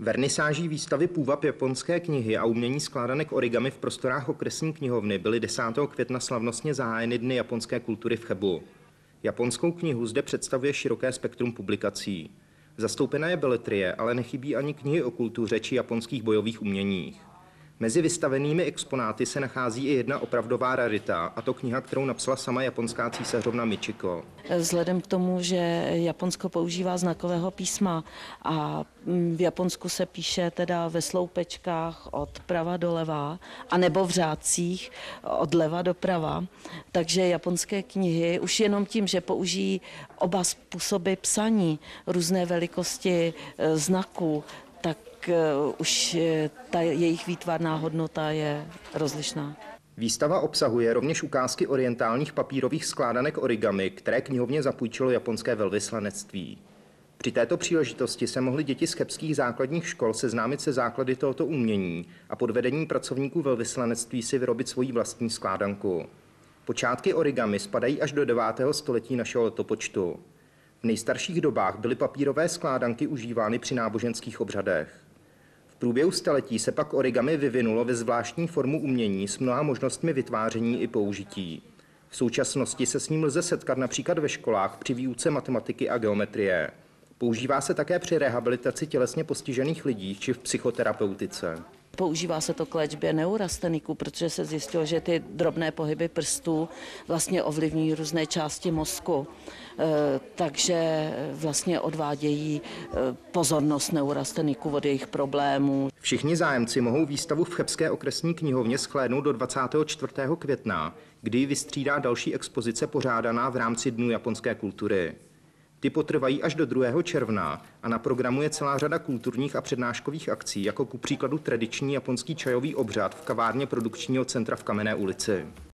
Vernisáží výstavy půvab japonské knihy a umění skládanek origami v prostorách okresní knihovny byly 10. května slavnostně zahájeny Dny japonské kultury v Chebu. Japonskou knihu zde představuje široké spektrum publikací. Zastoupená je beletrie, ale nechybí ani knihy o kultuře či japonských bojových uměních. Mezi vystavenými exponáty se nachází i jedna opravdová rarita, a to kniha, kterou napsala sama japonská císařovna Michiko. Vzhledem k tomu, že Japonsko používá znakového písma a v Japonsku se píše teda ve sloupečkách od prava do leva, anebo v řádcích od leva do prava, takže japonské knihy už jenom tím, že použijí oba způsoby psaní, různé velikosti e, znaků, tak uh, už ta jejich výtvarná hodnota je rozlišná. Výstava obsahuje rovněž ukázky orientálních papírových skládanek origami, které knihovně zapůjčilo japonské velvyslanectví. Při této příležitosti se mohly děti z chebských základních škol seznámit se základy tohoto umění a pod vedením pracovníků velvyslanectví si vyrobit svoji vlastní skládanku. Počátky origami spadají až do 9. století našeho letopočtu. V nejstarších dobách byly papírové skládanky užívány při náboženských obřadech. V průběhu staletí se pak origami vyvinulo ve zvláštní formu umění s mnoha možnostmi vytváření i použití. V současnosti se s ním lze setkat například ve školách při výuce matematiky a geometrie. Používá se také při rehabilitaci tělesně postižených lidí či v psychoterapeutice. Používá se to k léčbě neurasteniku, protože se zjistilo, že ty drobné pohyby prstů vlastně ovlivňují různé části mozku. E, takže vlastně odvádějí e, pozornost neurasteniku od jejich problémů. Všichni zájemci mohou výstavu v Chebské okresní knihovně schlédnout do 24. května, kdy vystřídá další expozice pořádaná v rámci Dnů japonské kultury. Ty potrvají až do 2. června a na programu je celá řada kulturních a přednáškových akcí, jako ku příkladu tradiční japonský čajový obřad v kavárně produkčního centra v Kamenné ulici.